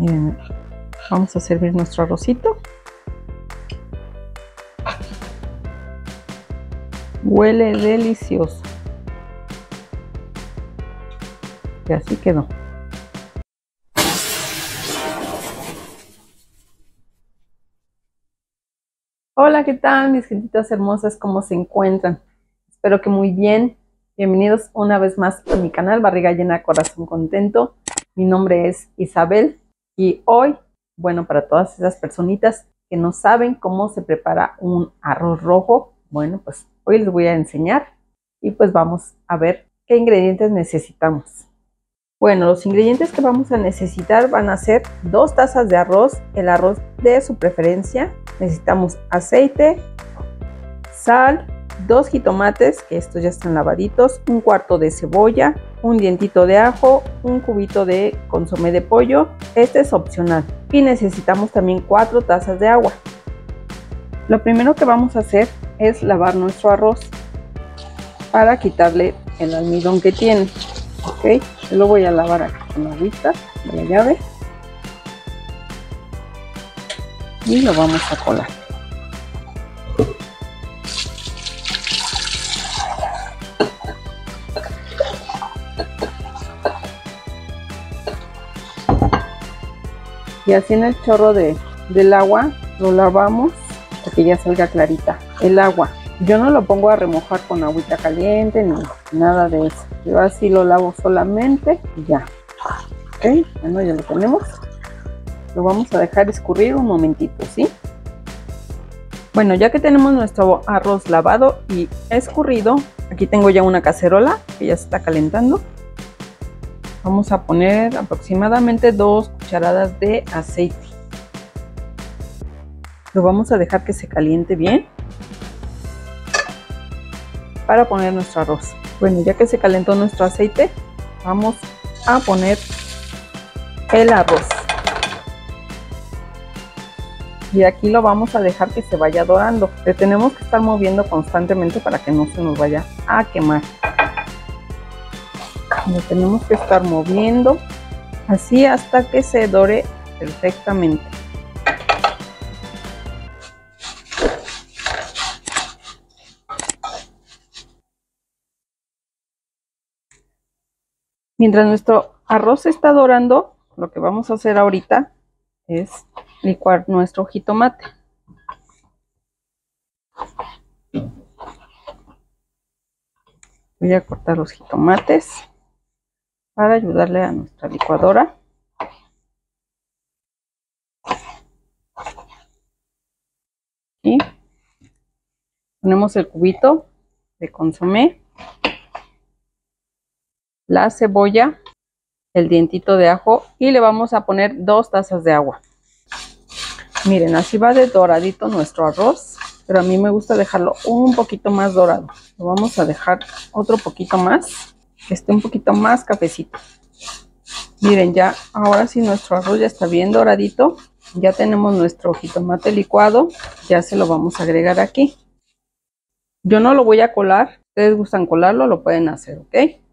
Miren, vamos a servir nuestro arrocito. Huele delicioso. Y así quedó. Hola, ¿qué tal mis gentitas hermosas? ¿Cómo se encuentran? Espero que muy bien. Bienvenidos una vez más a mi canal Barriga Llena, Corazón Contento. Mi nombre es Isabel y hoy, bueno, para todas esas personitas que no saben cómo se prepara un arroz rojo, bueno, pues hoy les voy a enseñar y pues vamos a ver qué ingredientes necesitamos. Bueno, los ingredientes que vamos a necesitar van a ser dos tazas de arroz, el arroz de su preferencia. Necesitamos aceite, sal, dos jitomates, que estos ya están lavaditos, un cuarto de cebolla, un dientito de ajo, un cubito de consomé de pollo. Este es opcional. Y necesitamos también cuatro tazas de agua. Lo primero que vamos a hacer es lavar nuestro arroz para quitarle el almidón que tiene. Ok, lo voy a lavar aquí con la agüita de la llave. Y lo vamos a colar. Y así en el chorro de, del agua lo lavamos para que ya salga clarita el agua. Yo no lo pongo a remojar con agüita caliente ni nada de eso. Yo así lo lavo solamente y ya. Ok bueno ya lo tenemos. Lo vamos a dejar escurrir un momentito ¿sí? bueno ya que tenemos nuestro arroz lavado y escurrido aquí tengo ya una cacerola que ya se está calentando. Vamos a poner aproximadamente dos cucharadas de aceite. Lo vamos a dejar que se caliente bien para poner nuestro arroz. Bueno ya que se calentó nuestro aceite vamos a poner el arroz y aquí lo vamos a dejar que se vaya dorando. Le tenemos que estar moviendo constantemente para que no se nos vaya a quemar. Lo tenemos que estar moviendo así hasta que se dore perfectamente. Mientras nuestro arroz está dorando lo que vamos a hacer ahorita es licuar nuestro jitomate voy a cortar los jitomates para ayudarle a nuestra licuadora. Y ponemos el cubito de consomé, la cebolla, el dientito de ajo y le vamos a poner dos tazas de agua. Miren, así va de doradito nuestro arroz, pero a mí me gusta dejarlo un poquito más dorado. Lo vamos a dejar otro poquito más que esté un poquito más cafecito. Miren, ya ahora sí nuestro arroz ya está bien doradito. Ya tenemos nuestro jitomate licuado. Ya se lo vamos a agregar aquí. Yo no lo voy a colar. Ustedes gustan colarlo, lo pueden hacer, ¿ok?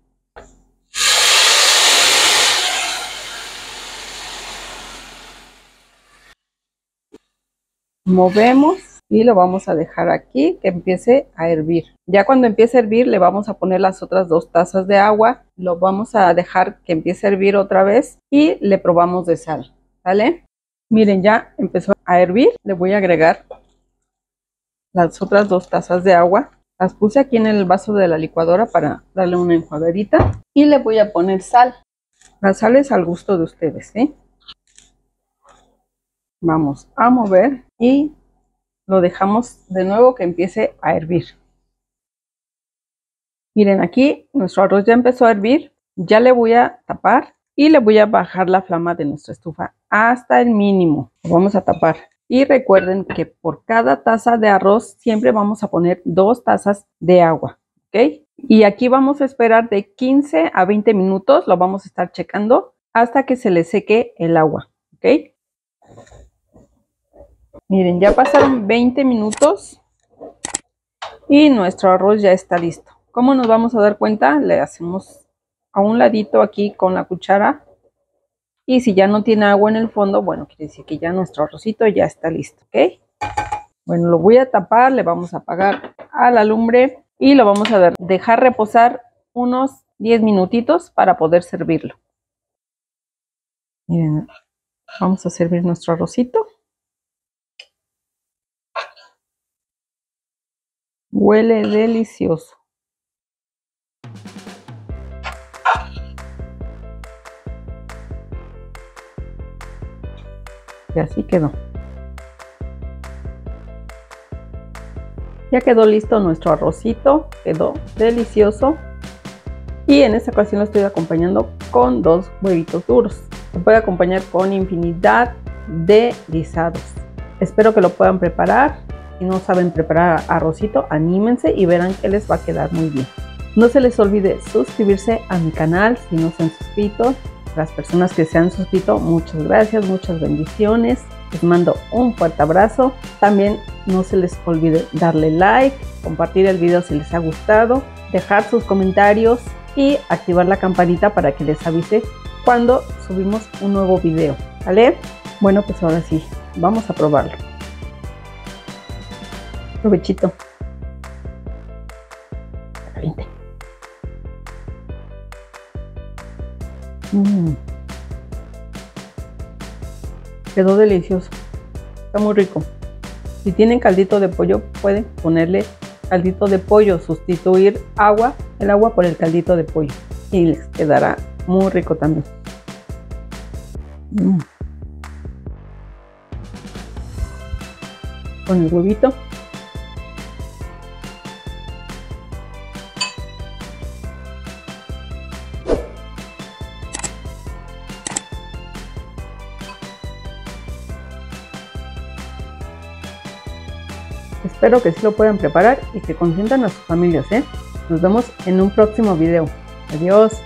Movemos y lo vamos a dejar aquí que empiece a hervir. Ya cuando empiece a hervir le vamos a poner las otras dos tazas de agua, lo vamos a dejar que empiece a hervir otra vez y le probamos de sal, ¿vale? Miren, ya empezó a hervir, le voy a agregar las otras dos tazas de agua. Las puse aquí en el vaso de la licuadora para darle una enjuagadita y le voy a poner sal. La sal es al gusto de ustedes, ¿sí? Vamos a mover y lo dejamos de nuevo que empiece a hervir. Miren aquí nuestro arroz ya empezó a hervir, ya le voy a tapar y le voy a bajar la flama de nuestra estufa hasta el mínimo. Lo vamos a tapar. Y recuerden que por cada taza de arroz siempre vamos a poner dos tazas de agua, ¿ok? Y aquí vamos a esperar de 15 a 20 minutos, lo vamos a estar checando hasta que se le seque el agua. Miren, ya pasaron 20 minutos y nuestro arroz ya está listo. ¿Cómo nos vamos a dar cuenta? Le hacemos a un ladito aquí con la cuchara Y si ya no tiene agua en el fondo, bueno, quiere decir que ya nuestro arrocito ya está listo, ¿ok? Bueno, lo voy a tapar, le vamos a apagar a la lumbre y lo vamos a dejar reposar unos 10 minutitos para poder servirlo. Miren, vamos a servir nuestro arrocito. Huele delicioso. Y así quedó. Ya quedó listo nuestro arrocito, quedó delicioso. Y en esta ocasión lo estoy acompañando con dos huevitos duros. Se puede acompañar con infinidad de guisados. Espero que lo puedan preparar. No saben preparar arrocito, anímense y verán que les va a quedar muy bien. No se les olvide suscribirse a mi canal si no se han suscrito. Las personas que se han suscrito, muchas gracias, muchas bendiciones. Les mando un fuerte abrazo. También no se les olvide darle like, compartir el video si les ha gustado, dejar sus comentarios y activar la campanita para que les avise cuando subimos un nuevo video. ¿Vale? Bueno, pues ahora sí, vamos a probarlo. Provechito. Mm. Quedó delicioso. Está muy rico. Si tienen caldito de pollo, pueden ponerle caldito de pollo, sustituir agua, el agua por el caldito de pollo. Y les quedará muy rico también. Mm. Con el huevito. Espero que sí lo puedan preparar y que consientan a sus familias, ¿eh? Nos vemos en un próximo video. Adiós.